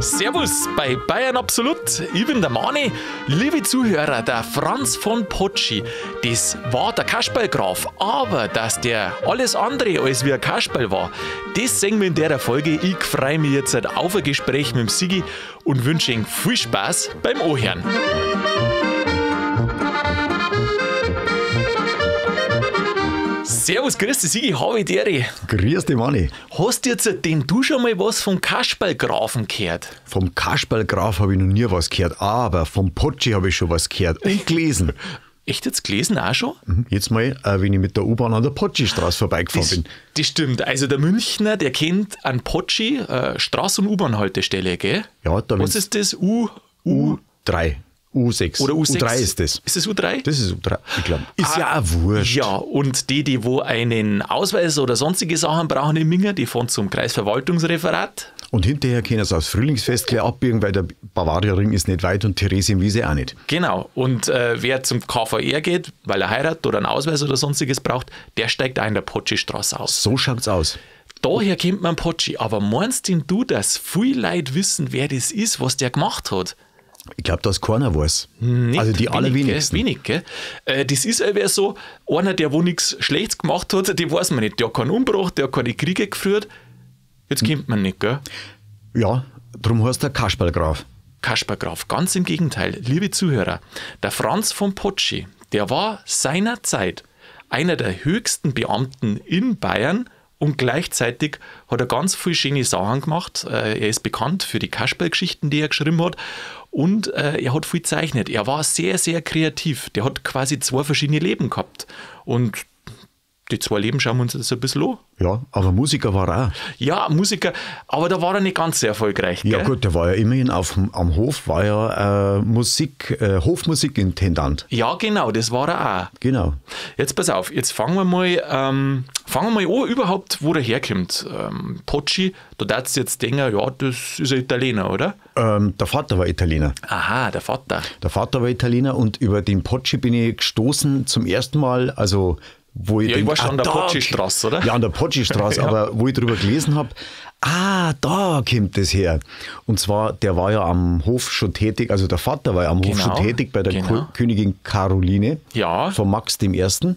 Servus bei Bayern Absolut. Ich bin der Mani. Liebe Zuhörer, der Franz von Potschi, das war der Kasperlgraf. Aber dass der alles andere als wie ein Kasperl war, das sehen wir in der Folge. Ich freue mich jetzt auf ein Gespräch mit dem Sigi und wünsche Ihnen viel Spaß beim Ohren. Servus, grüß dich, Sigi, habe ich dir. Grüß dich, Manni. Hast jetzt denn du schon mal was vom Kasperlgrafen gehört? Vom Kasperlgraf habe ich noch nie was gehört, aber vom Potschi habe ich schon was gehört und gelesen. Echt jetzt gelesen auch schon? Mhm, Jetzt mal, äh, wenn ich mit der U-Bahn an der Potschi-Straße vorbeigefahren Das, bin. das stimmt. Also der Münchner, der kennt an Potschi äh, Straßen- und U-Bahn-Haltestelle, gell? Ja, da Was ist das? U, U U3. U6. oder U6? U3 ist das. Ist das U3? Das ist U3, ich glaube. Ist Ah, ja auch wurscht. Ja, und die, die wo einen Ausweis oder sonstige Sachen brauchen in Minger, die fahren zum Kreisverwaltungsreferat. Und hinterher können sie aufs Frühlingsfest gleich abbiegen, weil der Bavaria-Ring ist nicht weit und Theresienwiese auch nicht. Genau. Und äh, wer zum KVR geht, weil er heiratet oder einen Ausweis oder sonstiges braucht, der steigt auch in der Potschi-Straße aus. So schaut's aus. Daher kennt man Potschi. Aber meinst denn du, dass viele Leute wissen, wer das ist, was der gemacht hat? Ich glaube, dass keiner weiß. Nicht also die wenig, allerwenigsten. Wenig, gell? Äh, das ist aber so, einer, der wo nichts Schlechtes gemacht hat, die weiß man nicht. Der hat keinen Umbruch, der hat keine Kriege geführt. Jetzt kennt man nicht, gell? Ja, darum heißt der Kasperlgraf. Kaspergraf, ganz im Gegenteil, liebe Zuhörer, der Franz von Potschi, der war seinerzeit einer der höchsten Beamten in Bayern und gleichzeitig hat er ganz viele schöne Sachen gemacht. Äh, Er ist bekannt für die Kasperlgeschichten, die er geschrieben hat und äh, er hat viel gezeichnet. Er war sehr, sehr kreativ. Der hat quasi zwei verschiedene Leben gehabt und die zwei Leben schauen wir uns jetzt ein bisschen an. Ja, aber Musiker war er auch. Ja, Musiker, aber da war er nicht ganz so erfolgreich. Ja gell? gut, der war ja immerhin auf, am Hof, war ja äh, Musik, äh, Hofmusikintendant. Ja, genau, das war er auch. Genau. Jetzt pass auf, jetzt fangen wir mal, ähm, fangen wir mal an, überhaupt, wo der herkommt. Ähm, Potschi, da darfst du jetzt denken, ja, das ist ein Italiener, oder? Ähm, der Vater war Italiener. Aha, der Vater. Der Vater war Italiener und über den Potschi bin ich gestoßen zum ersten Mal, also wo ich Ja, ich war schon an der da- Potschi-Straße, oder? Ja, an der Potschi-Straße, Ja. aber wo ich drüber gelesen habe, ah, da kommt das her. Und zwar, der war ja am Hof schon tätig, also der Vater war ja am Hof Genau, schon tätig bei der genau. Königin Caroline Ja. Mhm. von Max I.,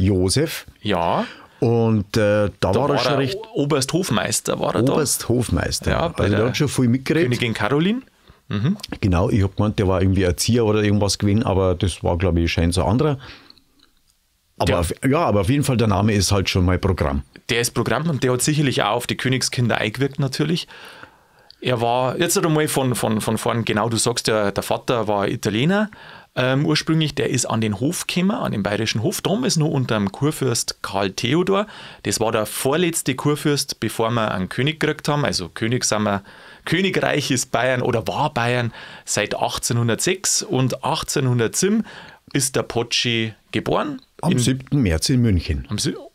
Josef. Ja, Und äh, da, da war er schon recht Obersthofmeister, war er Obersthofmeister. Ja, bei also der hat schon viel mitgeredet. Königin Caroline. Genau, ich habe gemeint, der war irgendwie Erzieher oder irgendwas gewesen, aber das war, glaube ich, scheint so ein anderer. Aber Ja. auf, ja, aber auf jeden Fall, der Name ist halt schon mal Programm. Der ist Programm und der hat sicherlich auch auf die Königskinder eingewirkt, natürlich. Er war, jetzt einmal von, von, von vorn, genau, du sagst ja, der Vater war Italiener ähm, ursprünglich, der ist an den Hof gekommen, an den bayerischen Hof, damals noch unter dem Kurfürst Karl Theodor. Das war der vorletzte Kurfürst, bevor wir einen König gekriegt haben. Also König sind wir, Königreich ist Bayern oder war Bayern seit 1806 und 1807 ist der Potschi geboren. Am in 7. März in München.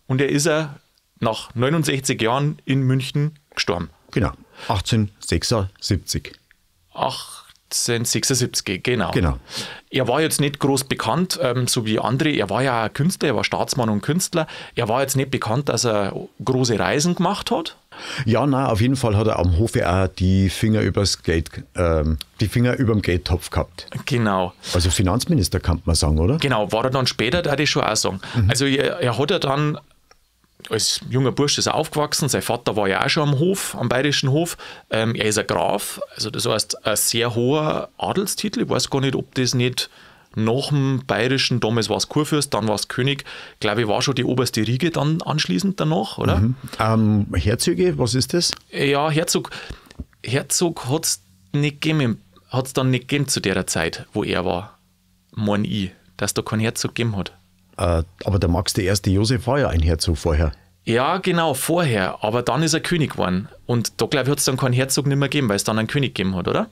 Und er ist er nach 69 Jahren in München gestorben. Genau. 1876. 1876, genau. Genau. Er war jetzt nicht groß bekannt, ähm, so wie andere. Er war ja Künstler, er war Staatsmann und Künstler. Er war jetzt nicht bekannt, dass er große Reisen gemacht hat. Ja, na, auf jeden Fall hat er am Hofe auch die Finger übers Geld, ähm, die Finger überm Geldtopf gehabt. Genau. Also Finanzminister kann man sagen, oder? Genau, war er dann später, da ich schon auch sagen. Also er, er hat ja dann als junger Bursch ist er aufgewachsen, sein Vater war ja auch schon am Hof, am bayerischen Hof. Ähm, er ist ein Graf, also das heißt ein sehr hoher Adelstitel. Ich weiß gar nicht, ob das nicht nach dem bayerischen, damals war es Kurfürst, dann war es König, glaube ich, war schon die oberste Riege dann anschließend danach, oder? Ähm, Herzöge, was ist das? Ja, Herzog, Herzog hat es nicht gegeben, hat's dann nicht gegeben zu der Zeit, wo er war, mein ich, dass da keinen Herzog gegeben hat. Äh, aber der Max I. Josef war ja ein Herzog vorher. Ja, genau, vorher. Aber dann ist er König geworden. Und da, glaube ich, hat es dann keinen Herzog nicht mehr gegeben, weil es dann einen König gegeben hat, oder?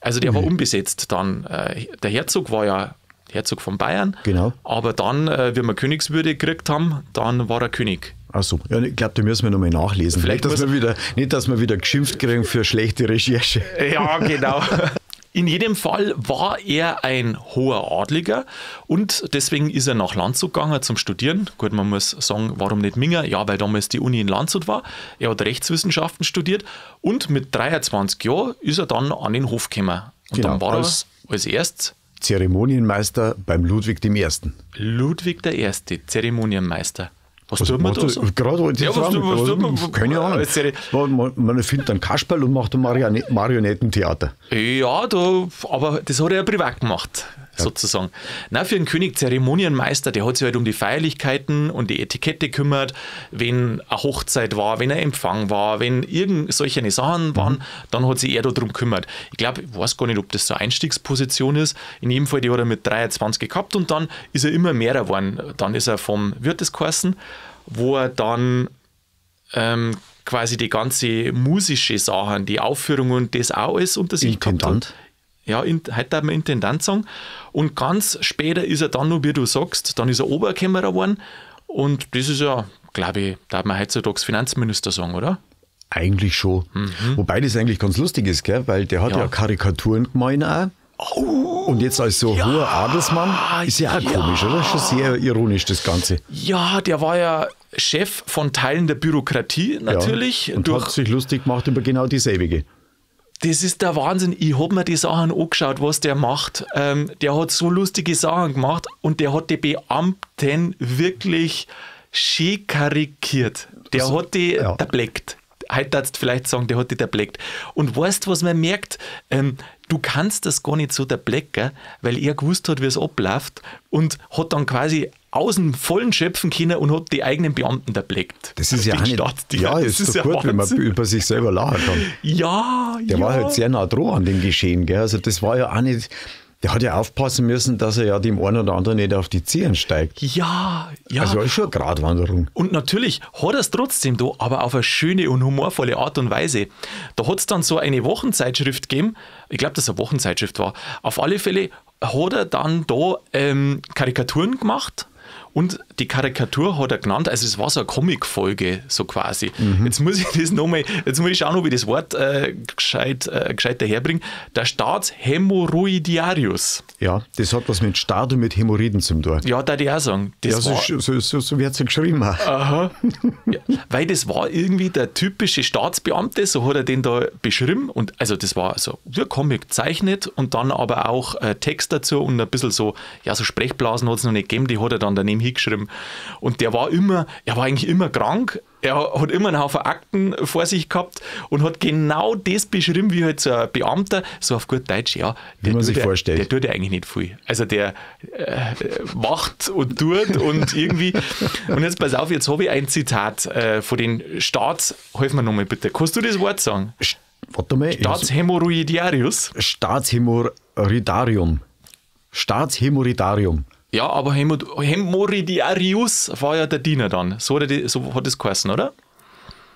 Also der war unbesetzt dann. Äh, Der Herzog war ja Herzog von Bayern. Genau. Aber dann, äh, wie wir Königswürde gekriegt haben, dann war er König. Achso, ja, ich glaube, da müssen wir nochmal nachlesen. Vielleicht nicht, dass wir wieder, nicht, dass wir wieder geschimpft kriegen für schlechte Recherche. Ja, genau. In jedem Fall war er ein hoher Adliger und deswegen ist er nach Landshut gegangen zum Studieren. Gut, man muss sagen, warum nicht Minger? Ja, weil damals die Uni in Landshut war. Er hat Rechtswissenschaften studiert und mit 23 Jahren ist er dann an den Hof gekommen. Und Genau, dann war als- er als erstes Zeremonienmeister beim Ludwig I. Ludwig I., Zeremonienmeister. Was, Was tut man da so? Gerade ich Ja, was fragen. tut- was tut man- Keine Ahnung. Man, man, findet ein Kasperl und macht ein Marione Marionettentheater. Ja, da, aber das hat er ja privat gemacht, sozusagen. Na, für einen König Zeremonienmeister, der hat sich halt um die Feierlichkeiten und die Etikette gekümmert, wenn eine Hochzeit war, wenn ein Empfang war, wenn irgend solche Sachen waren, dann hat sich er darum gekümmert. Ich glaube, ich weiß gar nicht, ob das so eine Einstiegsposition ist. In jedem Fall, die hat er mit 23 gehabt und dann ist er immer mehr geworden. Dann ist er vom Wirt geheißen, wo er dann ähm, quasi die ganze musische Sachen, die Aufführungen und das auch alles unter sich gehabt Intendant. hat. Ja, in, heute darf man Intendant sagen. Und ganz später ist er dann noch, wie du sagst, dann ist er Oberkämmerer geworden. Und das ist ja, glaube ich, darf man heutzutage Finanzminister sagen, oder? Eigentlich schon. Wobei das eigentlich ganz lustig ist, gell? weil der hat ja, Mhm. Ja. Karikaturen gemalt auch. Und jetzt als so hoher Adelsmann ist ja auch ja. komisch, oder? Schon sehr ironisch das Ganze. Ja, der war ja Chef von Teilen der Bürokratie natürlich. Ja. Und durch, hat sich lustig gemacht über genau dieselbige. Das ist der Wahnsinn. Ich habe mir die Sachen angeschaut, was der macht. Ähm, der hat so lustige Sachen gemacht und der hat die Beamten wirklich schön karikiert. Der Also, hat die ja. erbleckt. Heute darfst du vielleicht sagen, der hat die erbleckt. Und weißt du, was man merkt? Ähm, du kannst das gar nicht so erblecken, weil er gewusst hat, wie es abläuft und hat dann quasi aus dem Vollen schöpfen können und hat die eigenen Beamten erbleckt. Das ist ja Den auch nicht. Staatsdiener. Ja, Das ist, doch ja gut, wenn man Wahnsinn. über sich selber lachen kann. Ja, Der ja. war halt sehr nah dran an dem Geschehen. Gell? Also das war ja auch nicht. Der hat ja aufpassen müssen, dass er ja dem einen oder anderen nicht auf die Zieren steigt. Ja, ja. Also ist schon eine Gratwanderung. Und natürlich hat er es trotzdem da, aber auf eine schöne und humorvolle Art und Weise. Da hat es dann so eine Wochenzeitschrift gegeben, ich glaube, dass es eine Wochenzeitschrift war. Auf alle Fälle hat er dann da ähm, Karikaturen gemacht. Und die Karikatur hat er genannt, also es war so eine Comicfolge, so quasi. Jetzt muss ich das nochmal, jetzt muss ich schauen, ob ich das Wort äh, gescheit, äh, gescheit daherbringe. Der Staatshämorrhoidiarius. Ja, das hat was mit Start und mit Hämorrhoiden zum tun. Ja, da ich auch sagen. Das Ja, so, war, so, so, so wird es ja geschrieben. Aha. Ja, weil das war irgendwie der typische Staatsbeamte, so hat er den da beschrieben. Und also das war so ein Comic gezeichnet und dann aber auch äh, Text dazu und ein bisschen so, ja, so Sprechblasen hat es noch nicht gegeben, die hat er dann daneben hingeschrieben. Und der war immer, er war eigentlich immer krank. Er hat immer einen Haufen Akten vor sich gehabt und hat genau das beschrieben, wie halt so ein Beamter, so auf gut Deutsch, ja. Wie man sich ja- vorstellt. Der tut ja eigentlich nicht viel. Also der äh, macht und tut und irgendwie. Und jetzt pass auf, jetzt habe ich ein Zitat äh, von den Staats. Hilf mir nochmal bitte. Kannst du das Wort sagen? Warte mal. Staatshämorrhoidiarius. Staatshämorrhoidarium. Staatshämorrhoidarium. Ja, aber Hämorrhoidiarius war ja der Diener dann. So hat, die, so hat das geheißen, oder?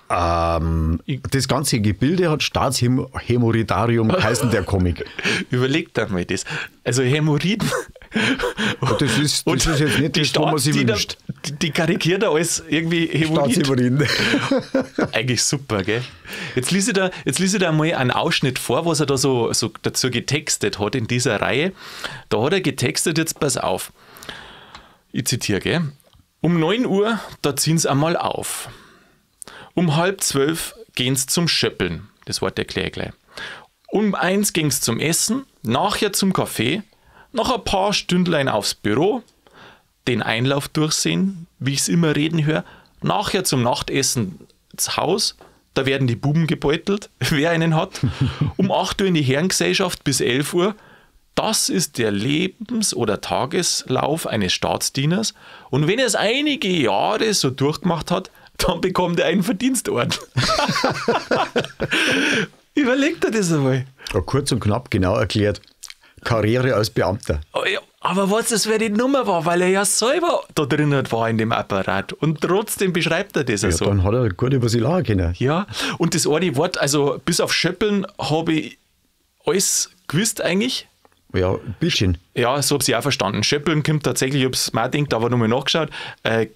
Ähm, das ganze Gebilde hat Staatshämorrhoidarium heißen der Comic. Überleg dir mal das. Also Hämorrhoiden. Das ist, das ist jetzt nicht die das, wo man sich Staatsdiener, wünscht. die, die karikiert er als irgendwie Hämorrhoid. Eigentlich super, gell? Jetzt liest ich da, jetzt lies ich da mal einen Ausschnitt vor, was er da so, so dazu getextet hat in dieser Reihe. Da hat er getextet, jetzt pass auf. Ich zitiere, gell? Um 9 Uhr, da ziehen sie einmal auf. Um halb zwölf gehen sie zum Schöppeln. Das Wort erkläre ich gleich. Um eins ging es zum Essen, nachher zum Kaffee, noch ein paar Stündlein aufs Büro, den Einlauf durchsehen, wie ich es immer reden höre, nachher zum Nachtessen ins Haus, da werden die Buben gebeutelt, wer einen hat, um 8 Uhr in die Herrengesellschaft bis 11 Uhr. Das ist der Lebens- oder Tageslauf eines Staatsdieners. Und wenn er es einige Jahre so durchgemacht hat, dann bekommt er einen Verdienstorden. Überlegt er das einmal. Ja, kurz und knapp genau erklärt. Karriere als Beamter. Oh ja, Aber was das für die Nummer war, weil er ja selber da drin war in dem Apparat. Und trotzdem beschreibt er das ja Ja, so. dann hat er gut über sie lachen können. Ja, und das eine Wort, also bis auf Schöppeln habe ich alles gewusst eigentlich. Ja, ein bisschen. Ja, so habe ich auch verstanden. Schöppeln kommt tatsächlich, ich habe es mir gedacht, aber nochmal nachgeschaut, äh,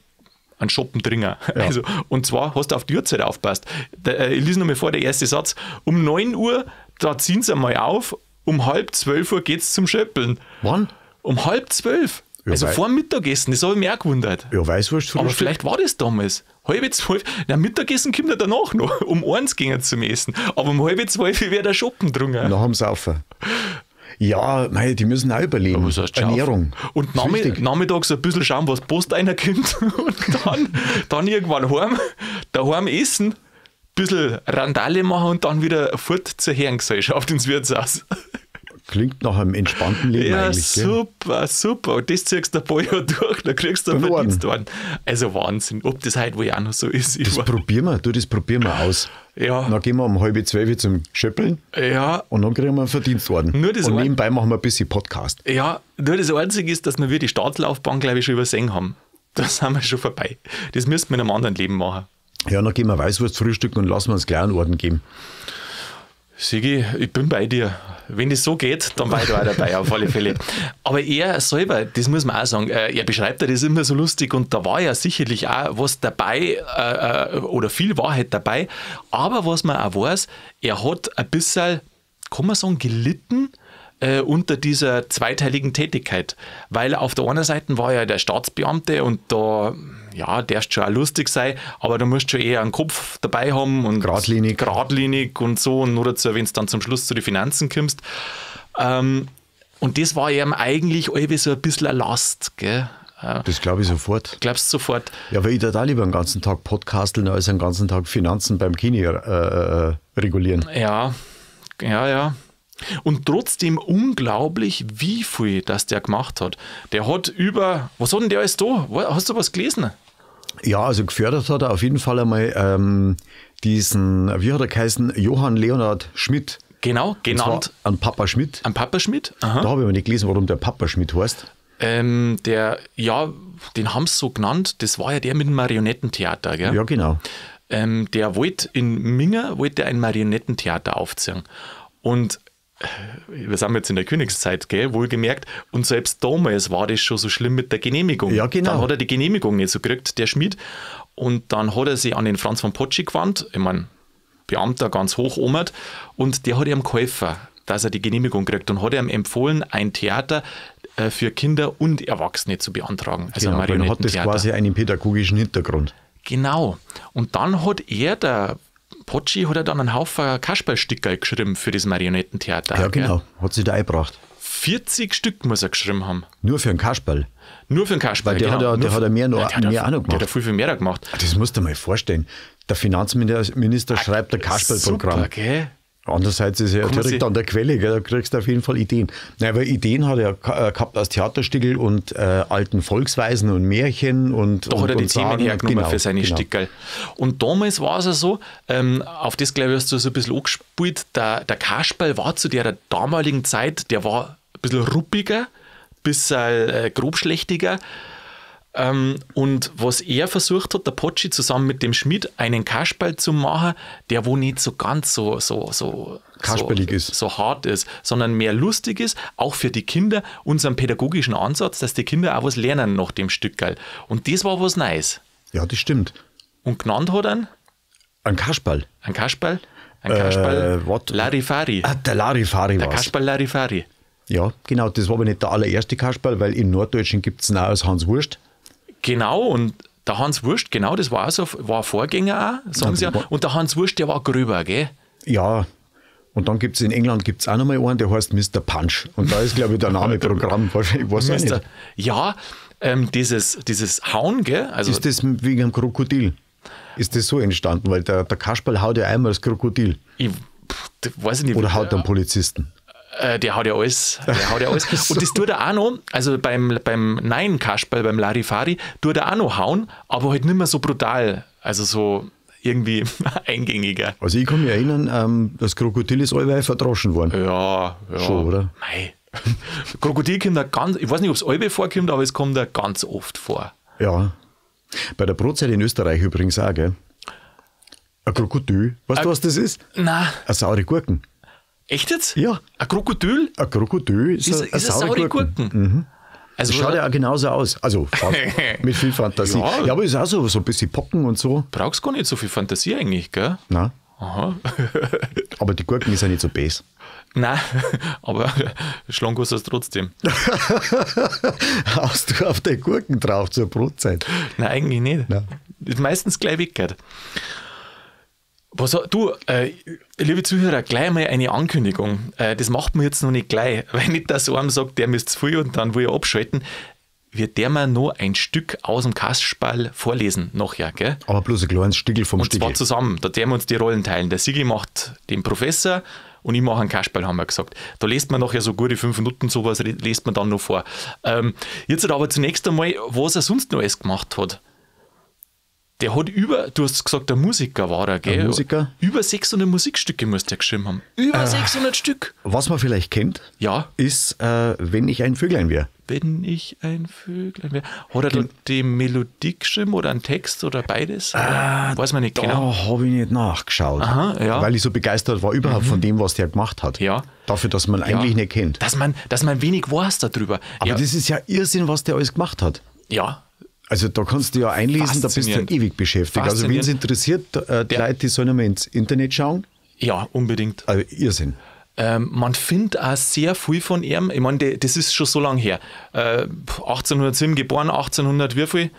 ein Schoppendringer. Also, und zwar hast du auf die Uhrzeit aufpasst. Der, äh, ich lese nochmal vor, der erste Satz. Um 9 Uhr, da ziehen sie einmal auf um halb zwölf Uhr geht's zum Schöppeln. Wann? Um halb zwölf. Ja, also vor dem Mittagessen, das habe ich mir auch gewundert. Ja, Weißwurst Aber vielleicht war das damals. Halbe zwölf. Na, Mittagessen kommt ja danach noch. Um eins gingen sie zum Essen. Aber um halbe zwölf wäre der Shoppen drungen. Nach dem Saufen. Ja, mei, die müssen auch überleben. Was heißt? Ernährung. Und Ist nachmi wichtig. nachmittags ein bisschen schauen, was Post reinkommt. Und dann, dann irgendwann heim, daheim essen, ein bisschen Randale machen und dann wieder fort zur Herrengesellschaft ins Wirtshaus. Klingt nach einem entspannten Leben Ja, eigentlich. Gell? super, super. Und das ziehst du ein paar Jahre durch, dann kriegst du einen Den Orden. Verdienstorden. Also Wahnsinn. Ob das heute wohl auch noch so ist. Das probieren wir, du, das probieren wir aus. Ja. Dann gehen wir um halb zwölf zum Schöppeln ja, und dann kriegen wir einen Verdienstorden. Nur das und nebenbei machen wir ein bisschen Podcast. Ja, nur das Einzige ist, dass wir die Staatslaufbahn, glaube ich, schon übersehen haben. Da sind wir schon vorbei. Das müssten wir in einem anderen Leben machen. Ja, dann gehen wir Weißwurst frühstücken und lassen wir uns gleich einen Orden geben. Sigi, ich bin bei dir. Wenn das so geht, dann war ich da auch dabei, auf alle Fälle. Aber er selber, das muss man auch sagen, äh, er beschreibt ja das immer so lustig und da war ja sicherlich auch was dabei äh, äh, oder viel Wahrheit dabei. Aber was man auch weiß, er hat ein bisschen, kann man sagen, gelitten äh, unter dieser zweiteiligen Tätigkeit. Weil auf der einen Seite war er der Staatsbeamte und da, ja, darfst schon auch lustig sein, aber du musst schon eher einen Kopf dabei haben und Geradlinig. geradlinig und so, und nur dazu, wenn es dann zum Schluss zu den Finanzen kommst. Ähm, und das war ihm eigentlich irgendwie so ein bisschen eine Last, gell? Äh, Das glaube ich sofort. glaubst du sofort? Ja, weil ich da lieber den ganzen Tag podcasteln, als den ganzen Tag Finanzen beim Kini äh, äh, regulieren. Ja, ja, ja. Und trotzdem unglaublich, wie viel das der gemacht hat. Der hat über, was hat denn der alles da? Hast du was gelesen? Ja, also gefördert hat er auf jeden Fall einmal ähm, diesen, wie hat er geheißen, Johann Leonhard Schmidt. Genau, genannt An Papa Schmidt. am Papa Schmidt. Da Aha. habe ich aber nicht gelesen, warum der Papa Schmidt heißt. Ähm, der, ja, den haben sie so genannt, das war ja der mit dem Marionettentheater, gell? Ja, genau. ähm, der wollte in Minger wollte ein Marionettentheater aufziehen. Und wir sind jetzt in der Königszeit, gell, wohlgemerkt. Und selbst damals war das schon so schlimm mit der Genehmigung. Ja, genau. Dann hat er die Genehmigung nicht so gekriegt, der Schmied. Und dann hat er sich an den Franz von Potschi gewandt, ich meine, Beamter ganz hoch omert, und der hat ihm geholfen, dass er die Genehmigung kriegt und hat ihm empfohlen, ein Theater äh, für Kinder und Erwachsene zu beantragen. Also genau dann hat das quasi einen pädagogischen Hintergrund. Genau. Und dann hat er, der Potschi, hat er dann einen Haufen Kasperlstücke geschrieben für das Marionettentheater. Ja, gell? genau. Hat sich da eingebracht. 40 Stück muss er geschrieben haben. Nur für einen Kasperl. Nur für den Kasperl. Weil der hat ja- der Nur hat ja mehr noch- Ja, der hat mehr ja- auch noch Der hat ja gemacht. viel, viel mehr da gemacht. Das musst du dir mal vorstellen. Der Finanzminister schreibt ein Kasperlprogramm. Andererseits ist er ja direkt an der Quelle, gell? da kriegst du auf jeden Fall Ideen. Naja, aber Ideen hat er äh, gehabt aus Theaterstückel und äh, alten Volksweisen und Märchen und Da und, hat er die Themen Sagen. hergenommen Genau, für seine genau. Stickerl. Und damals war es ja so, ähm, auf das glaube ich hast du so ein bisschen angespielt, der, der Kasperl war zu der damaligen Zeit, der war ein bisschen ruppiger, ein bisschen äh, grobschlächtiger. Ähm, und was er versucht hat, der Potschi zusammen mit dem Schmied, einen Kasperl zu machen, der wo nicht so ganz so, so, so, Kasperlig so, ist. so hart ist, sondern mehr lustig ist, auch für die Kinder, unseren pädagogischen Ansatz, dass die Kinder auch was lernen nach dem Stückerl. Und das war was Neues. Ja, das stimmt. Und genannt hat er Ein Kasperl. ein Kasperl, ein Kasperl Äh, what? Larifari. Ah, der Larifari der war's. Kasperl Larifari. Ja, genau. Das war aber nicht der allererste Kasperl, weil im Norddeutschen gibt es auch als Hans Wurst. Genau, und der Hans Wurst, genau, das war, auch so, war Vorgänger auch, sagen Ja, sie ja. Und der Hans Wurst, der war gröber, gell? Ja. Und dann gibt es in England gibt's auch nochmal einen, der heißt Mr. Punch. Und da ist, glaube ich, der Name Programm. Ich weiß Mister- nicht. Ja, ähm, dieses, dieses Hauen, gell? Also, Ist das wegen einem Krokodil? Ist das so entstanden? Weil der, der Kasperl haut ja einmal das Krokodil. ich pff, weiß ich nicht. Oder haut einen Polizisten. Äh, der haut ja alles. Der haut ja alles. Und das tut er auch noch, also beim, beim neuen Kasperl, beim Larifari, tut er auch noch hauen, aber halt nicht mehr so brutal. Also so irgendwie eingängiger. Also ich kann mich erinnern, ähm, das Krokodil ist allweil verdroschen worden. Ja, ja. Schon, oder? Mei. Krokodil kommt da ganz, ich weiß nicht, ob es alle vorkommt, aber es kommt da ganz oft vor. Ja. Bei der Brotzeit in Österreich übrigens auch, gell? Ein Krokodil. Weißt du, was das ist? Na, Eine saure Gurken. Echt jetzt? Ja. Ein Krokodil Ein Krokodil ist, ist, eine, ist eine saure Gurken. Also, Schaut ja auch genauso aus. Also mit viel Fantasie. Ja. Ja. aber ist auch so, so ein bisschen Pocken und so. brauchst gar nicht so viel Fantasie eigentlich, gell? Na, Aha. aber die Gurken ist ja nicht so bes. Nein, aber schlagen hast du es trotzdem. Hast du auf die Gurken drauf zur Brotzeit? Nein, eigentlich nicht. Nein. Ist meistens gleich weggehört. Was, du, äh, liebe Zuhörer, gleich mal eine Ankündigung. Äh, das macht man jetzt noch nicht gleich, weil nicht, dass einem sagt, der müsst zu viel und dann will er abschalten. Wird der mal noch ein Stück aus dem Kasperl vorlesen nachher, gell? Aber bloß ein kleines Stückel vom Und Stückel. zwar zusammen. Da werden wir uns die Rollen teilen. Der Sigi macht den Professor und ich mache einen Kasperl, haben wir gesagt. Da liest man nachher so gute fünf Minuten, sowas liest man dann noch vor. Ähm, jetzt aber zunächst einmal, was er sonst noch alles gemacht hat. Der hat über, du hast gesagt, der Musiker war er, gell? Ein Musiker? Über 600 Musikstücke muss der geschrieben haben. Über 600 Stück. Was man vielleicht kennt, Ja, ist, äh, wenn ich ein Vöglein wäre. wenn ich ein Vöglein wäre. Hat er da die Melodie geschrieben oder einen Text oder beides? Oder? Weiß man nicht Da genau. habe ich nicht nachgeschaut, Aha, ja. Mhm. weil ich so begeistert war überhaupt von dem, was der gemacht hat. Ja. Dafür, dass man eigentlich nicht kennt. Dass man, dass man wenig weiß darüber. Aber ja, das ist ja Irrsinn, was der alles gemacht hat. ja, Also da kannst du ja einlesen, da bist du ja ewig beschäftigt. Also wen es interessiert, äh, die Ja. Leute, die sollen einmal ins Internet schauen. ja, unbedingt. Also Irrsinn. Ähm, man findet auch sehr viel von ihm. Ich meine, das ist schon so lange her. Äh, 1807 geboren, 1800 wie viel?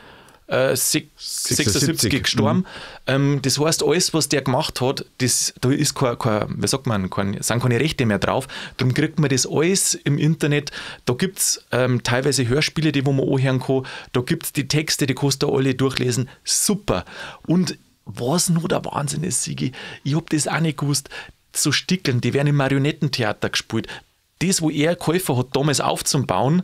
Äh, sech- 76 76, gestorben. Ähm, das heißt, alles, was der gemacht hat, das, da ist kein, kein, wie sagt man, kein, sind keine Rechte mehr drauf. Darum kriegt man das alles im Internet. Da gibt es ähm, teilweise Hörspiele, die wo man anhören kann. Da gibt es die Texte, die kannst du alle durchlesen. Super. Und was nur der Wahnsinn ist, Sigi, ich habe das auch nicht gewusst. So Stickeln, die werden im Marionettentheater gespielt. Das, wo er geholfen hat, damals aufzubauen,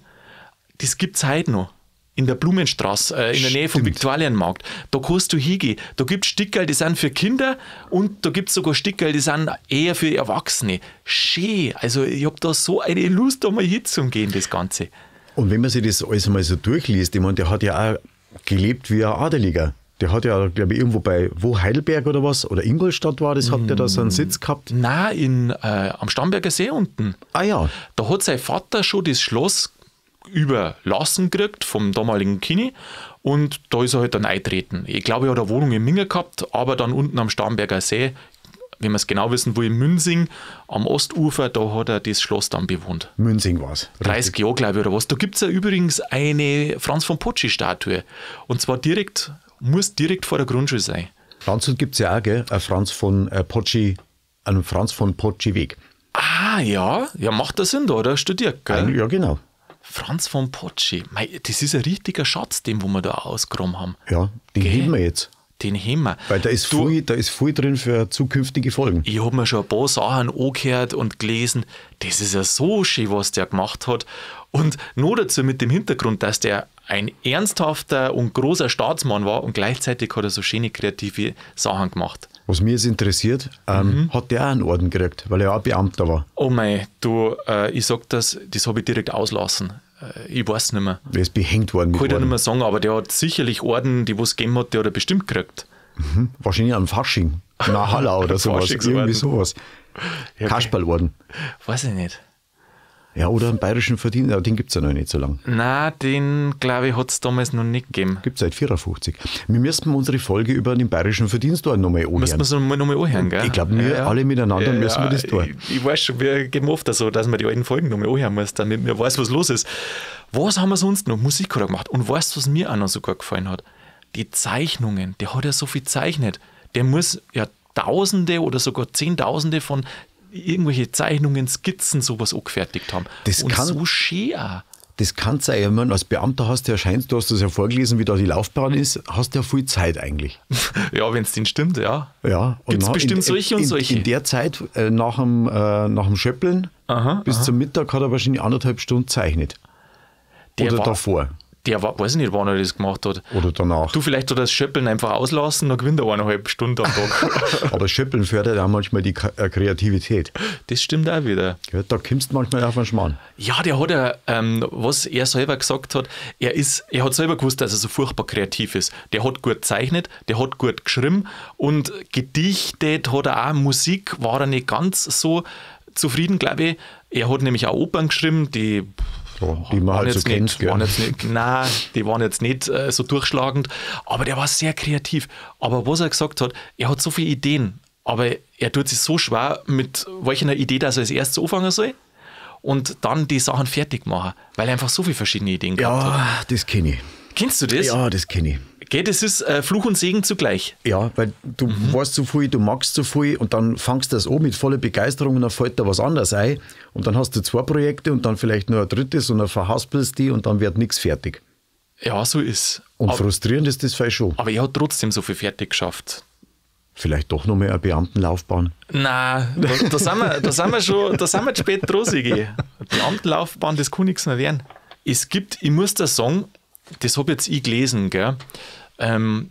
das gibt es heute noch. In der Blumenstraße, äh, in der Nähe vom Stimmt. Viktualienmarkt. Da kannst du hingehen. Da gibt es Stickerl, die sind für Kinder und da gibt es sogar Stickerl, die sind eher für Erwachsene. Schön. Also ich habe da so eine Lust, da mal hinzugehen, das Ganze. Und wenn man sich das alles mal so durchliest, ich meine, der hat ja auch gelebt wie ein Adeliger. Der hat ja, glaube ich, irgendwo bei, wo Heidelberg oder was, oder Ingolstadt war das, hat der da so einen Sitz gehabt. Na, in, äh, am Starnberger See unten. Ah ja, Da hat sein Vater schon das Schloss überlassen gekriegt vom damaligen Kini und da ist er halt dann eintreten. Ich glaube, er hat eine Wohnung in Minge gehabt, aber dann unten am Starnberger See, wenn wir es genau wissen, wo in Münzing am Ostufer, da hat er das Schloss dann bewohnt. Münzing war es. 30 Jahre, glaube ich, oder was. Da gibt es ja übrigens eine Franz von Potschi-Statue. Und zwar direkt, muss direkt vor der Grundschule sein. Landshut gibt es ja auch, gell? Ein Franz von äh, Potschi, einen Franz von Potschi Weg. Ah, ja, ja, macht das Sinn, da, oder? Studiert, gell? Ja, genau. Franz von Potschi. Mei, das ist ein richtiger Schatz, den wo wir da ausgegraben haben. Ja, den Gell? heben wir jetzt. Den haben wir. Weil da ist, Du, viel, da ist viel drin für zukünftige Folgen. Ich habe mir schon ein paar Sachen angehört und gelesen. Das ist ja so schön, was der gemacht hat. Und nur dazu mit dem Hintergrund, dass der ein ernsthafter und großer Staatsmann war und gleichzeitig hat er so schöne kreative Sachen gemacht. Was mir jetzt interessiert, ähm, Mhm. hat der auch einen Orden gekriegt, weil er auch Beamter war. Oh mei, du, äh, ich sag das, das habe ich direkt auslassen. Äh, ich weiß nicht mehr. Er ist behängt worden Kann ich dir nicht mehr sagen, aber der hat sicherlich Orden, die was gegeben hat, die hat er bestimmt gekriegt. Wahrscheinlich am Fasching. Na, Hallau oder sowas. Irgendwie sowas. Ja, okay. Kasperlorden. Weiß ich nicht. Ja, oder einen bayerischen Verdienst, ja, den gibt es ja noch nicht so lange. Na, den glaube ich hat es damals noch nicht gegeben. Gibt es seit 54. Wir müssen unsere Folge über den bayerischen Verdienstorden nochmal Müssen wir anhören. es nochmal noch anhören, gell? Ich glaube, wir alle miteinander müssen wir das tun. Ich, ich weiß schon, wir geben oft so, dass man die alten Folgen nochmal anhören muss, damit man weiß, was los ist. Was haben wir sonst noch? Musik hat er gemacht. Und weißt du, was mir auch noch sogar gefallen hat? Die Zeichnungen. Der hat ja so viel gezeichnet. Der muss ja Tausende oder sogar Zehntausende von irgendwelche Zeichnungen, Skizzen, sowas angefertigt haben. Das Und kann- so schön auch. Das kann sein. Ich meine, als Beamter hast du ja scheinst, du hast das ja vorgelesen, wie da die Laufbahn ist, hast du ja viel Zeit eigentlich. Ja, wenn es denn stimmt, ja. Ja, Gibt's nach- bestimmt solche und in, solche? In der Zeit, äh, nach, dem, äh, nach dem Schöppeln, Aha, bis zum Mittag hat er wahrscheinlich anderthalb Stunden zeichnet. Der Oder war- davor. Der war, weiß ich nicht, wann er das gemacht hat. Oder danach. Du, vielleicht er das Schöppeln einfach auslassen, dann gewinnt er eineinhalb Stunden am Tag. Aber Schöppeln fördert auch manchmal die äh, Kreativität. das stimmt auch wieder. Ja, da kommst du manchmal auf einen Schmarrn. Ja, der hat ja, ähm, was er selber gesagt hat, er ist, er hat selber gewusst, dass er so furchtbar kreativ ist. Der hat gut gezeichnet, der hat gut geschrieben und gedichtet hat er auch. Musik war er nicht ganz so zufrieden, glaube ich. Er hat nämlich auch Opern geschrieben, die Ja, die man waren halt so kennt. nicht, gell. waren jetzt nicht, nein, die waren jetzt nicht äh, so durchschlagend, aber der war sehr kreativ. Aber was er gesagt hat, er hat so viele Ideen, Aber er tut sich so schwer mit welcher Idee, dass er als erstes anfangen soll und dann die Sachen fertig machen, weil er einfach so viele verschiedene Ideen gehabt hat. Ja, das kenne ich. Kennst du das? Ja, das kenne ich. Gell, das ist äh, Fluch und Segen zugleich. Ja, weil du Mhm. weißt zu viel, du magst zu viel und dann fangst du das an mit voller Begeisterung und dann fällt da was anderes ein und dann hast du zwei Projekte und dann vielleicht nur ein drittes und dann verhaspelst die und dann wird nichts fertig. Ja, so ist. Und aber, frustrierend ist das vielleicht schon. aber er hat trotzdem so viel fertig geschafft. Vielleicht doch noch mal eine Beamtenlaufbahn. Nein, da, da, sind wir, da sind wir schon, da sind wir spät dran, Sigi. Die Amtenlaufbahn, das kann nichts mehr werden. Es gibt, ich muss da sagen, das habe jetzt ich gelesen, gell? Ähm,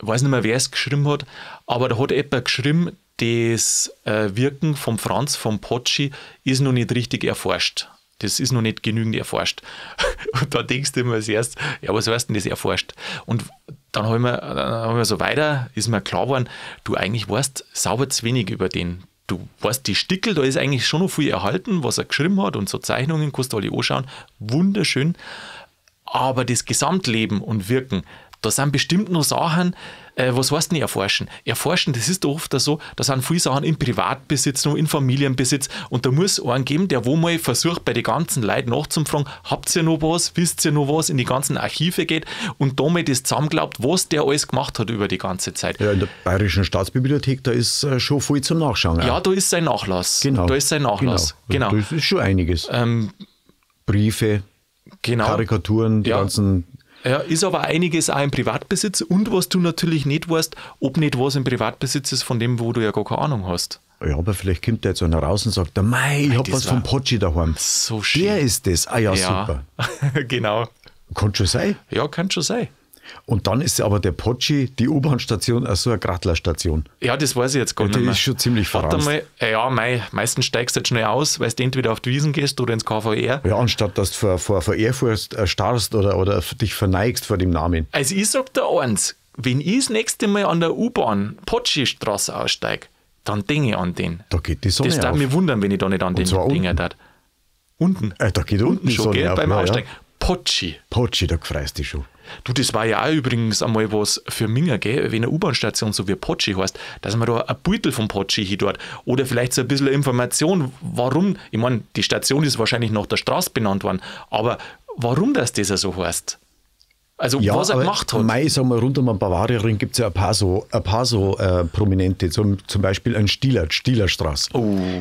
ich weiß nicht mehr, wer es geschrieben hat, aber da hat jemand geschrieben, das äh, Wirken vom Franz, vom Potschi, ist noch nicht richtig erforscht. Das ist noch nicht genügend erforscht. Und da denkst du immer als erstes, ja, was heißt denn das erforscht? Und dann habe ich, mir, dann hab ich mir so weiter, ist mir klar geworden, du eigentlich weißt sauber zu wenig über den. Du weißt, die Stickel, da ist eigentlich schon noch viel erhalten, was er geschrieben hat und so Zeichnungen, kannst du alle anschauen. Wunderschön. Aber das Gesamtleben und Wirken, da sind bestimmt noch Sachen, äh, was heißt denn erforschen? Erforschen, das ist doch oft so, da sind viele Sachen im Privatbesitz, noch in Familienbesitz und da muss einen geben, der wo mal versucht, bei den ganzen Leuten nachzufragen, habt ihr noch was, wisst ihr noch was, in die ganzen Archive geht und da mal das zusammenglaubt, was der alles gemacht hat über die ganze Zeit. Ja, in der Bayerischen Staatsbibliothek, da ist äh, schon viel zum Nachschauen. Ja, da ist sein Nachlass. genau. Da ist sein Nachlass. Genau. Genau. Das ist schon einiges. Ähm, Briefe, genau. Karikaturen, die Ja. ganzen. Ja, ist aber einiges auch im Privatbesitz und was du natürlich nicht weißt, ob nicht was im Privatbesitz ist von dem, wo du ja gar keine Ahnung hast. Ja, aber vielleicht kommt da jetzt einer raus und sagt, der Mei, ich hab das was vom Potschi daheim. So schön. Der ist das. Ah ja, super. genau. Kann schon sein. Ja, kann schon sein. Und dann ist aber der Potschi, die U-Bahn-Station, auch so eine Grattlerstation. Ja, das weiß ich jetzt gar Ja, nicht die ist schon ziemlich Warte verranzt. mal, äh, ja, mei, meistens steigst du jetzt schnell aus, weil du entweder auf die Wiesen gehst oder ins KVR. Ja, anstatt dass du vor, vor, vor Ehrfurcht äh, starrst oder, oder dich verneigst vor dem Namen. Also ich sag dir eins, wenn ich das nächste Mal an der U-Bahn Potschi-Straße aussteige, dann denke ich an den. Da geht die Sonne Das darf mich wundern, wenn ich da nicht an den zwar Dinger unten. tat. Unten. Äh, da geht unten die schon, Sonne gell, auf. beim ja, Aussteigen. ja. Potschi. Potschi, da freust du dich schon. Du, das war ja auch übrigens einmal was für Minger, gell? wenn eine U-Bahn-Station so wie Potschi heißt, dass man da ein Beutel vom Potschi hin dort oder vielleicht so ein bisschen Information, warum, ich meine, die Station ist wahrscheinlich nach der Straße benannt worden, aber warum das das so heißt? Also, was er gemacht hat. Mei, ich sag mal, rund um den Bavaria-Ring gibt es ja ein paar so, ein paar so äh, Prominente, zum, zum Beispiel ein Stieler, Stielerstraße.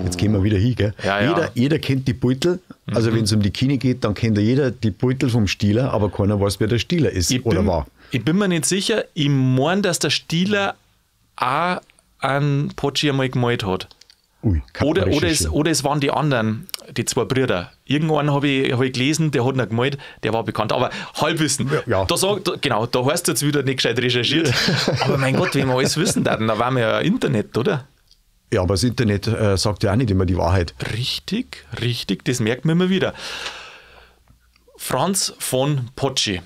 Jetzt gehen wir wieder hin, gell? Ja, ja. Jeder, jeder kennt die Beutel, also wenn es um die Kine geht, dann kennt ja jeder die Beutel vom Stieler, aber keiner weiß, wer der Stieler ist ich oder bin, war. Ich bin mir nicht sicher, ich meine, dass der Stieler auch einen Potschi einmal gemalt hat. Ui, Oder, oder, es, oder es waren die anderen, die zwei Brüder. Irgendwann habe ich, hab ich gelesen, der hat ihn gemalt, der war bekannt. Aber Halbwissen. Ja, ja. Da sag, da, genau, da hast du jetzt wieder nicht gescheit recherchiert. Aber mein Gott, wenn wir alles wissen dann, dann waren wir ja Internet, oder? Ja, aber das Internet äh, sagt ja auch nicht immer die Wahrheit. Richtig, richtig, das merkt man immer wieder. Franz von Potschi.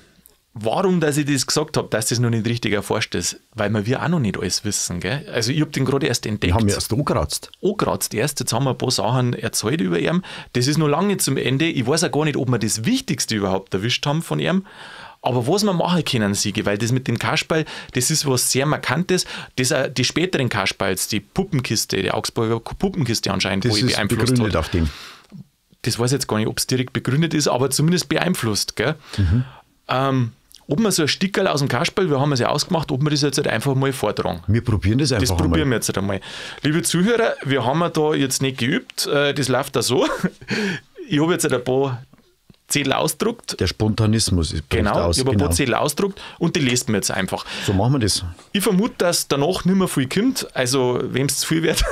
Warum, dass ich das gesagt habe, dass das noch nicht richtig erforscht ist? Weil wir auch noch nicht alles wissen. Gell? Also, ich habe den gerade erst entdeckt. Die haben ja erst angekratzt. angekratzt erst. Jetzt haben wir ein paar Sachen erzählt über ihn. Das ist noch lange nicht zum Ende. Ich weiß auch gar nicht, ob wir das Wichtigste überhaupt erwischt haben von ihm. Aber was wir machen können, Siege, weil das mit dem Kasperl, das ist was sehr Markantes. Das, auch die späteren Kasperls, die Puppenkiste, die Augsburger Puppenkiste anscheinend, Das wo ich ist beeinflusst begründet hat. auf dem. Das weiß ich jetzt gar nicht, ob es direkt begründet ist, aber zumindest beeinflusst. Gell? Mhm. Ähm, ob wir so ein Stickerl aus dem Kasperl, wir haben es ja ausgemacht, ob wir das jetzt halt einfach mal vortragen. Wir probieren das einfach Das probieren einmal. wir jetzt einmal. Liebe Zuhörer, wir haben da jetzt nicht geübt. äh, Das läuft da so. Ich habe jetzt ein paar Zettel ausgedruckt. Der Spontanismus ist Genau, aus. ich habe ein genau. paar Zettel ausgedruckt und die lest mir jetzt einfach. So machen wir das. Ich vermute, dass danach nicht mehr viel kommt. Also, wem es zu viel wird,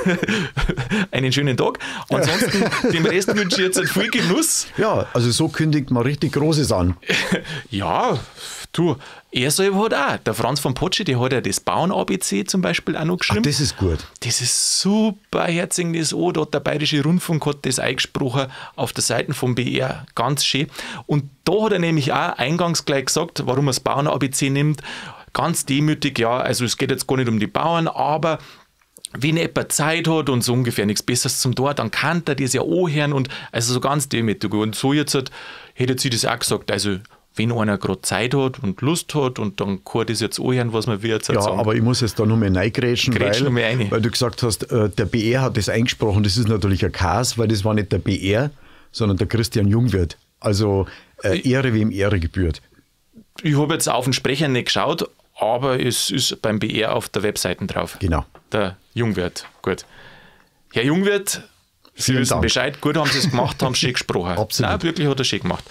einen schönen Tag. Ansonsten, dem Rest wünsche ich jetzt viel Genuss. Ja, also so kündigt man richtig Großes an. Ja, du, er selber hat auch. Der Franz von Potsche, der hat ja das Bauen-ABC zum Beispiel auch noch Ach, geschrieben. das ist gut. Das ist super herzig, das an. Da hat der Bayerische Rundfunk hat das eingesprochen auf der Seite vom BR. Ganz schön. Und da hat er nämlich auch eingangs gleich gesagt, warum er das Bauern-ABC nimmt. Ganz demütig, ja, also es geht jetzt gar nicht um die Bauern, aber wenn jemand Zeit hat und so ungefähr nichts Besseres zum Tor, dann kann er das ja anhören und also so ganz demütig. Und so jetzt hat, hätte sie das auch gesagt. Also wenn einer gerade Zeit hat und Lust hat und dann kann das jetzt anhören, was wir jetzt Ja, aber ich muss jetzt da nochmal reingrätschen, Grätsch noch mal weil, weil du gesagt hast, äh, der BR hat das eingesprochen. Das ist natürlich ein Chaos, weil das war nicht der BR, sondern der Christian Jungwirth. Also äh, Ehre, wem Ehre gebührt. Ich habe jetzt auf den Sprecher nicht geschaut, aber es ist beim BR auf der Webseite drauf. Genau. Der Jungwirt, gut. Herr Jungwirt, Sie Vielen wissen Dank. Bescheid, gut haben Sie es gemacht, haben schön gesprochen. Absolut. Nein, wirklich hat er schön gemacht.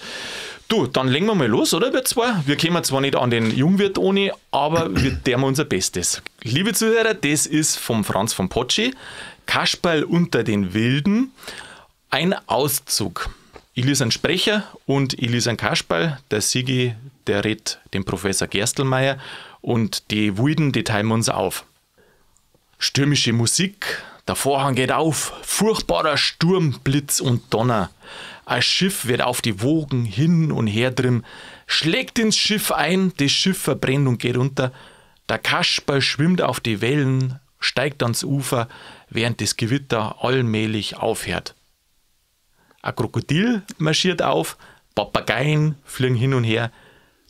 Du, dann legen wir mal los, oder, wir zwei? Wir kommen zwar nicht an den Jungwirt ohne, aber wir tun unser Bestes. Liebe Zuhörer, das ist vom Franz von Potschi, Kasperl unter den Wilden, ein Auszug. Ich lese einen Sprecher und ich lese einen Kasperl. Der Sigi, der redet den Professor Gerstelmeier und die Wilden, die teilen uns auf. Stürmische Musik, der Vorhang geht auf, furchtbarer Sturm, Blitz und Donner. Ein Schiff wird auf die Wogen hin und her drin, schlägt ins Schiff ein, das Schiff verbrennt und geht unter. Der Kasperl schwimmt auf die Wellen, steigt ans Ufer, während das Gewitter allmählich aufhört. Ein Krokodil marschiert auf, Papageien fliegen hin und her,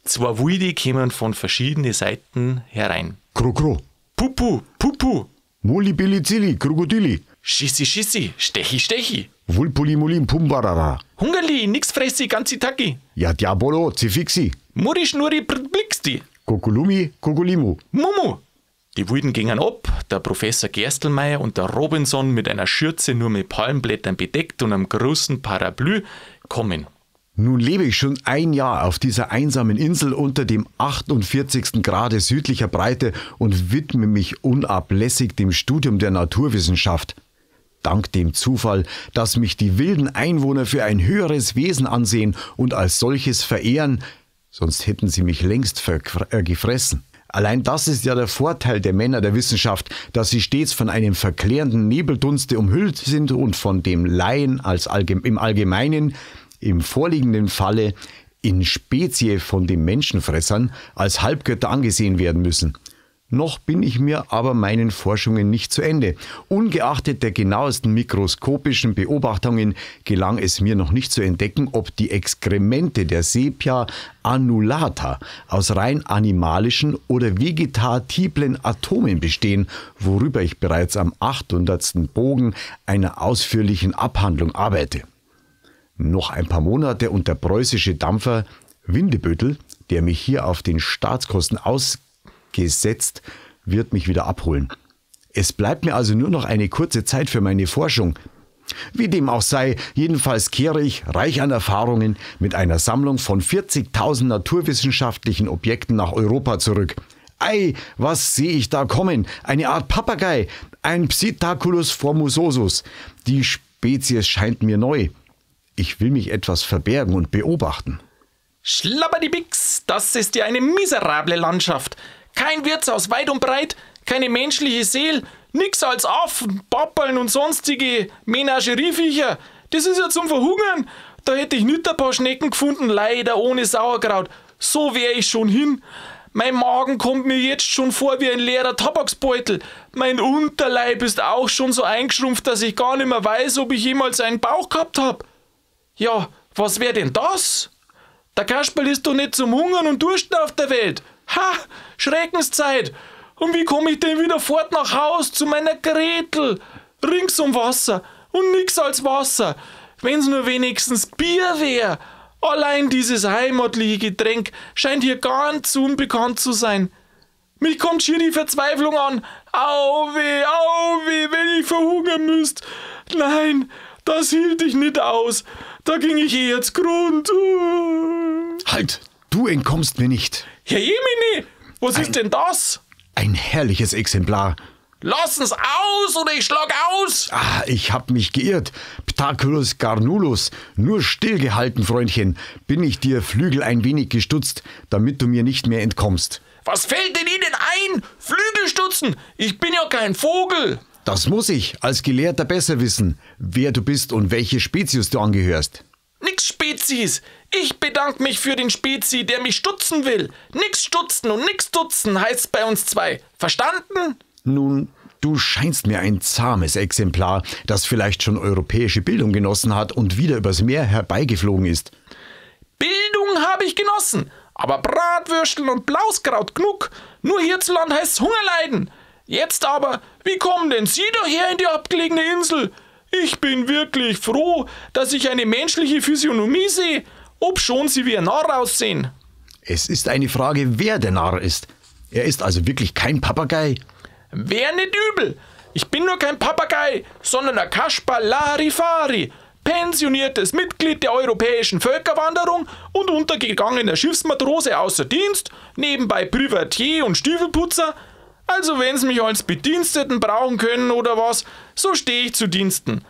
zwei Wilde kommen von verschiedenen Seiten herein. Kro, kro. Pupu, Pupu, Muli, Billi, Zilli, Krokodili. Schissi, Schissi, Stechi, Stechi. Vulpuli, Mulim, Pumbarara. Hungerli, nix fressi, ganzi Taki. Ja, Diabolo, Zifixi. Muri, Schnurri, Blixti. Kokulumi, Kokulimu. Mumu. Die Wilden gingen ab, der Professor Gerstelmeier und der Robinson mit einer Schürze nur mit Palmblättern bedeckt und einem großen Parapluie kommen. Nun lebe ich schon ein Jahr auf dieser einsamen Insel unter dem 48. Grade südlicher Breite und widme mich unablässig dem Studium der Naturwissenschaft. Dank dem Zufall, dass mich die wilden Einwohner für ein höheres Wesen ansehen und als solches verehren, sonst hätten sie mich längst äh, gefressen. Allein das ist ja der Vorteil der Männer der Wissenschaft, dass sie stets von einem verklärenden Nebeldunste umhüllt sind und von dem Laien als allgem im Allgemeinen, im vorliegenden Falle in Spezie von den Menschenfressern als Halbgötter angesehen werden müssen. Noch bin ich mir aber meinen Forschungen nicht zu Ende. Ungeachtet der genauesten mikroskopischen Beobachtungen gelang es mir noch nicht zu entdecken, ob die Exkremente der Sepia annulata aus rein animalischen oder vegetatiblen Atomen bestehen, worüber ich bereits am 800. Bogen einer ausführlichen Abhandlung arbeite. Noch ein paar Monate und der preußische Dampfer Windebötel, der mich hier auf den Staatskosten ausgesetzt, wird mich wieder abholen. Es bleibt mir also nur noch eine kurze Zeit für meine Forschung. Wie dem auch sei, jedenfalls kehre ich, reich an Erfahrungen, mit einer Sammlung von 40.000 naturwissenschaftlichen Objekten nach Europa zurück. Ei, was sehe ich da kommen? Eine Art Papagei, ein Psittaculus formososus. Die Spezies scheint mir neu. Ich will mich etwas verbergen und beobachten. Schlabberdi-Bix, das ist ja eine miserable Landschaft. Kein Wirtshaus weit und breit, keine menschliche Seele, nix als Affen, Pappeln und sonstige Menagerieviecher. Das ist ja zum Verhungern. Da hätte ich nicht ein paar Schnecken gefunden, leider ohne Sauerkraut. So wär ich schon hin. Mein Magen kommt mir jetzt schon vor wie ein leerer Tabaksbeutel. Mein Unterleib ist auch schon so eingeschrumpft, dass ich gar nicht mehr weiß, ob ich jemals einen Bauch gehabt hab. Ja, was wär denn das? Der Kasperl ist doch nicht zum Hungern und Dursten auf der Welt. Ha, Schreckenszeit. Und wie komme ich denn wieder fort nach Haus zu meiner Gretel? Rings um Wasser und nix als Wasser. Wenn's nur wenigstens Bier wär. Allein dieses heimatliche Getränk scheint hier ganz unbekannt zu sein. Mich kommt schier die Verzweiflung an. Au weh, au weh, wenn ich verhungern müsst. Nein, das hielt ich nicht aus. Da ging ich eh jetzt Grund. Halt, du entkommst mir nicht. Herr Jemini, was ist denn das? Ein herrliches Exemplar. Lassen's aus oder ich schlag aus. Ah, ich hab mich geirrt. Ptaculus garnulus. Nur stillgehalten, Freundchen. Bin ich dir Flügel ein wenig gestutzt, damit du mir nicht mehr entkommst. Was fällt denn Ihnen ein? Flügel stutzen. Ich bin ja kein Vogel. Das muss ich als Gelehrter besser wissen, wer du bist und welche Spezies du angehörst. Nix Spezies. Ich bedanke mich für den Spezi, der mich stutzen will. Nix stutzen und nix dutzen heißt bei uns zwei. Verstanden? Nun, du scheinst mir ein zahmes Exemplar, das vielleicht schon europäische Bildung genossen hat und wieder übers Meer herbeigeflogen ist. Bildung habe ich genossen. Aber Bratwürstel und Blauskraut genug. Nur hierzulande heißt's Hungerleiden. Jetzt aber, wie kommen denn Sie daher in die abgelegene Insel? Ich bin wirklich froh, dass ich eine menschliche Physiognomie sehe, obschon Sie wie ein Narr aussehen. Es ist eine Frage, wer der Narr ist. Er ist also wirklich kein Papagei. Wär nicht übel. Ich bin nur kein Papagei, sondern ein Kaspar Larifari, pensioniertes Mitglied der europäischen Völkerwanderung und untergegangener Schiffsmatrose außer Dienst, nebenbei Privatier und Stiefelputzer. Also wenn Sie mich als Bediensteten brauchen können oder was, so stehe ich zu Diensten.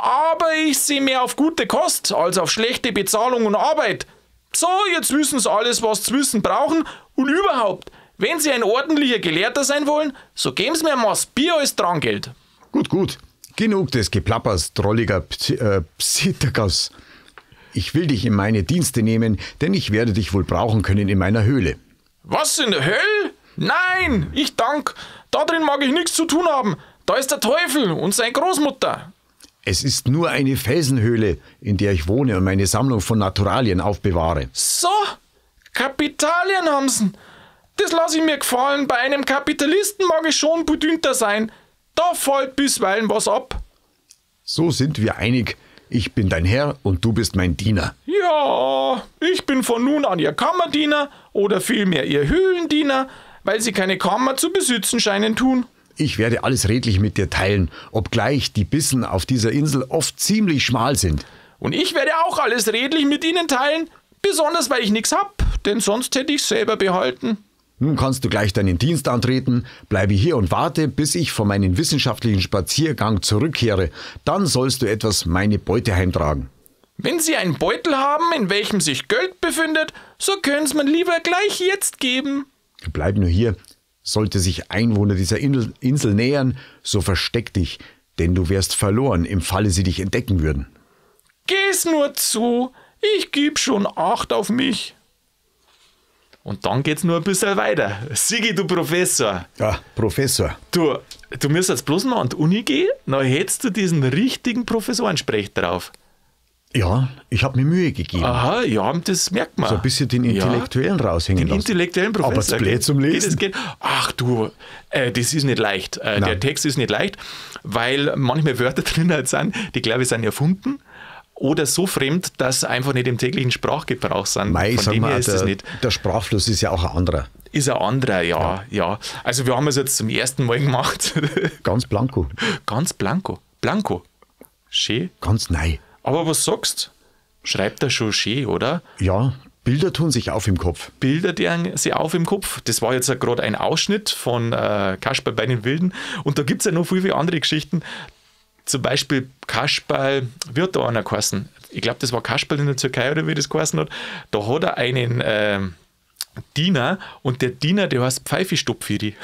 Aber ich sehe mehr auf gute Kost als auf schlechte Bezahlung und Arbeit. So, jetzt wissen Sie alles, was Sie wissen brauchen und überhaupt, wenn Sie ein ordentlicher Gelehrter sein wollen, so geben Sie mir ein Maß Bier als Drangeld. Gut, gut. Genug des Geplappers, drolliger Psi äh. Ich will dich in meine Dienste nehmen, denn ich werde dich wohl brauchen können in meiner Höhle. Was in der Hölle? Nein, ich dank. Da drin mag ich nichts zu tun haben. Da ist der Teufel und seine Großmutter. Es ist nur eine Felsenhöhle, in der ich wohne und meine Sammlung von Naturalien aufbewahre. So, Kapitalien haben's. Das lasse ich mir gefallen. Bei einem Kapitalisten mag ich schon bedünter sein. Da fällt bisweilen was ab. So sind wir einig. Ich bin dein Herr und du bist mein Diener. Ja, ich bin von nun an Ihr Kammerdiener oder vielmehr Ihr Höhlendiener, weil Sie keine Kammer zu besitzen scheinen tun. Ich werde alles redlich mit dir teilen, obgleich die Bissen auf dieser Insel oft ziemlich schmal sind. Und ich werde auch alles redlich mit Ihnen teilen, besonders weil ich nichts hab, denn sonst hätte ich selber behalten. Nun kannst du gleich deinen Dienst antreten, bleibe hier und warte, bis ich von meinem wissenschaftlichen Spaziergang zurückkehre. Dann sollst du etwas meine Beute heimtragen. Wenn Sie einen Beutel haben, in welchem sich Geld befindet, so können's mir lieber gleich jetzt geben. Bleib nur hier. Sollte sich Einwohner dieser Insel, nähern, so versteck dich, denn du wärst verloren, im Falle sie dich entdecken würden. Geh's nur zu, ich geb schon Acht auf mich. Und dann geht's nur ein bisschen weiter. Sigi, du Professor. Ja, Professor. Du, du müsstest bloß mal an die Uni gehen, dann hättest du diesen richtigen Professorensprech drauf. Ja, ich habe mir Mühe gegeben. Aha, ja, das merkt man. So ein bisschen den Intellektuellen raushängen Den lassen. intellektuellen Professor. Aber das Blöd zum Lesen. geht. Ach du, äh, das ist nicht leicht. Äh, der. Text ist nicht leicht, weil manchmal Wörter drin halt sind, die glaube ich sind erfunden oder so fremd, dass sie einfach nicht im täglichen Sprachgebrauch sind. Mei, Von dem her ist der, nicht. der Sprachfluss ist ja auch ein anderer. Ist ein anderer, ja, ja, Also wir haben es jetzt zum ersten Mal gemacht. Ganz blanko. Ganz blanko. Blanko. Schön. Ganz nei. Aber was sagst Schreibt er schon schön, oder? Ja, Bilder tun sich auf im Kopf. Bilder die sie auf im Kopf. Das war jetzt ja gerade ein Ausschnitt von äh, Kasperl bei den Wilden. Und da gibt es ja noch viele, viele andere Geschichten. Zum Beispiel Kasperl, hat da einer geheißen? Ich glaube, das war Kasperl in der Türkei oder wie das geheißen hat. Da hat er einen ähm, Diener und der Diener, der heißt Pfeifistopfiri.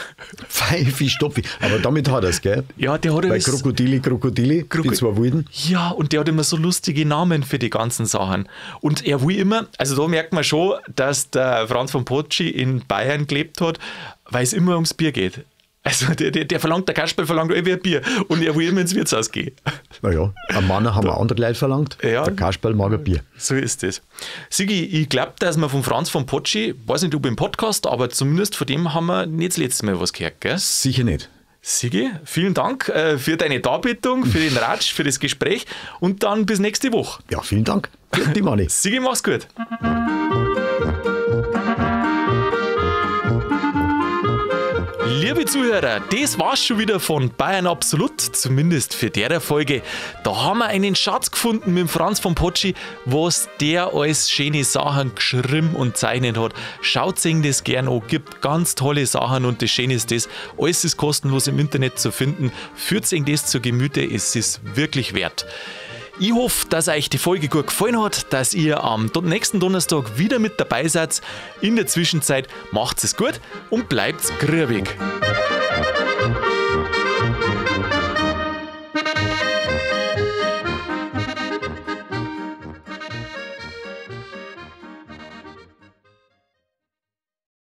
Pfeifi, Stopfi. Aber damit hat er es, gell? Ja, der hat Bei Krokodili, Krokodili, Kroko- die zwei Wilden. Ja, und der hat immer so lustige Namen für die ganzen Sachen. Und er will immer, also da merkt man schon, dass der Franz von Potschi in Bayern gelebt hat, weil es immer ums Bier geht. Also der, der, der verlangt, der Kasperl verlangt eh wie ein Bier und er will immer ins Wirtshaus gehen. Naja, am Mann haben wir andere Leute verlangt. Ja. Der Kasperl mag ein Bier. So ist es. Sigi, ich glaube, dass wir von Franz von Potschi, weiß nicht ob im Podcast, aber zumindest von dem haben wir nicht das letzte Mal was gehört, gell? Sicher nicht. Sigi, vielen Dank äh, für deine Darbietung, für den Ratsch, für das Gespräch und dann bis nächste Woche. Ja, vielen Dank. Die. Sigi, mach's gut. Liebe Zuhörer, das war's schon wieder von Bayern Absolut, zumindest für der Folge. Da haben wir einen Schatz gefunden mit Franz von Potschi, was der alles schöne Sachen geschrieben und zeichnet hat. Schaut sich das gern an, gibt ganz tolle Sachen und das Schöne ist das, alles ist kostenlos im Internet zu finden. Führt sich das zu Gemüte, es ist wirklich wert. Ich hoffe, dass euch die Folge gut gefallen hat, dass ihr am nächsten Donnerstag wieder mit dabei seid. In der Zwischenzeit macht es gut und bleibt grübig.